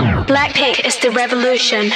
Blackpink is the revolution.